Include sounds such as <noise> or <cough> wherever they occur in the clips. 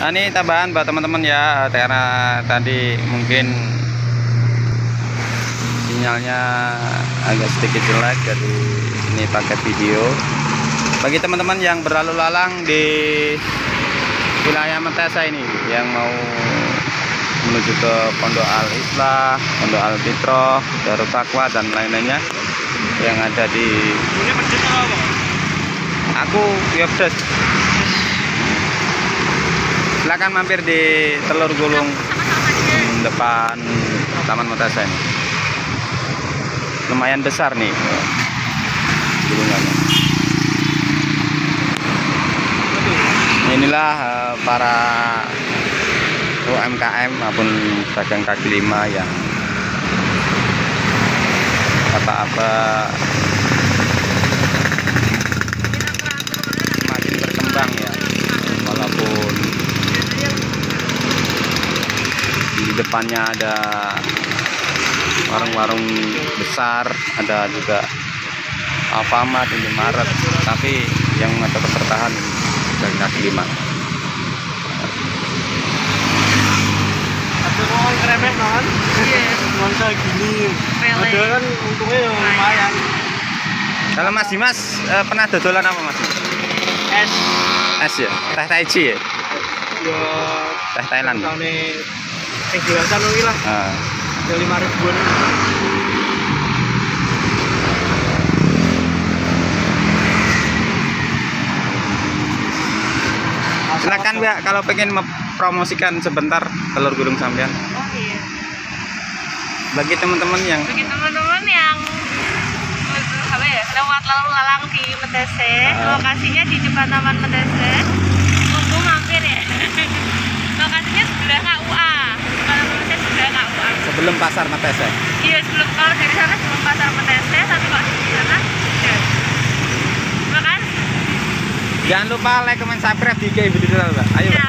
Nah, ini tambahan buat teman-teman ya karena tadi mungkin sinyalnya agak sedikit jelek jadi ini pakai video. Bagi teman-teman yang berlalu lalang di wilayah Mentesa ini yang mau menuju ke Pondok Al Islah, Pondok Al Fitroh, Darut Taqwa dan lain-lainnya yang ada di aku Yobdes silakan mampir di Telur Gulung depan Taman ini lumayan besar nih gulungannya. Inilah eh, para UMKM maupun pedagang kaki lima yang apa-apa semakin berkembang ya di depannya ada warung-warung besar ada juga Alfamart, Indomaret. Tapi yang tetap bertahan dari kaki lima. Ada? Iya. Gini. Ada kan untungnya ya lumayan. kalau Mas Dimas. Eh, pernah dodolan apa Mas Es. Es ya? Teh Taichi ya? Ya teh Thailand yang biasa nih lah. Ah. Ya lima ribuan. silakan Mbak kalau pengen mempromosikan sebentar telur gulung sampean Oh iya. bagi teman-teman yang Bagi teman-teman yang apa ya lewat lalu lalang di Metese, Ah. lokasinya di depan Taman Metese. Tunggu mampir ya. <laughs> lokasinya sebelah KUA. Depan Taman Metese sebelah KUA. Sebelum pasar Metese Iya sebelum kalau dari sana sebelum pasar Metese, tapi kalau di sana ya. Makan? jangan lupa like comment subscribe di IG Budi Digital, Mbak ayo Ya.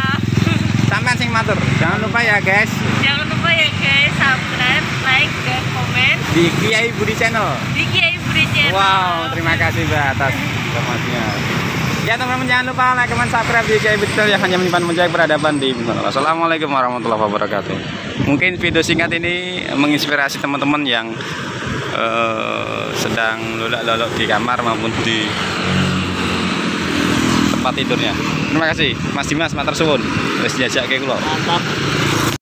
sampean sing matur jangan lupa ya guys Jangan lupa ya guys, subscribe, like, dan komen di Kiai Budi Channel di Kiai Budi Channel. Wow, terima kasih Mbak atas informasinya. Teman-teman jangan lupa like, comment, subscribe di KI Digital yang hanya menyimpan menjaga peradaban di Mindanao. Assalamualaikum warahmatullahi wabarakatuh. Mungkin video singkat ini menginspirasi teman-teman yang eh, sedang lolak-lolok di kamar maupun di tempat tidurnya. Terima kasih Mas Dimas, matur suwun. Wis jajak kula. Mantap.